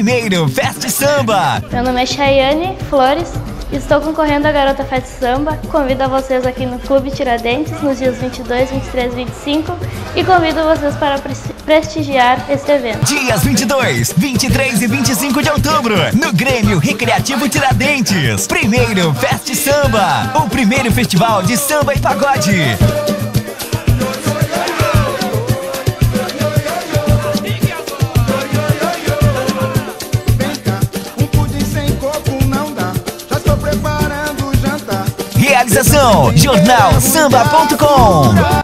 Primeiro Fest Samba. Meu nome é Chayane Flores. Estou concorrendo à Garota Fest Samba. Convido a vocês aqui no Clube Tiradentes nos dias 22, 23 e 25 e convido vocês para prestigiar este evento. Dias 22, 23 e 25 de outubro no Grêmio Recreativo Tiradentes. Primeiro Fest Samba, o primeiro festival de samba e pagode. Realização Jornal Samba.com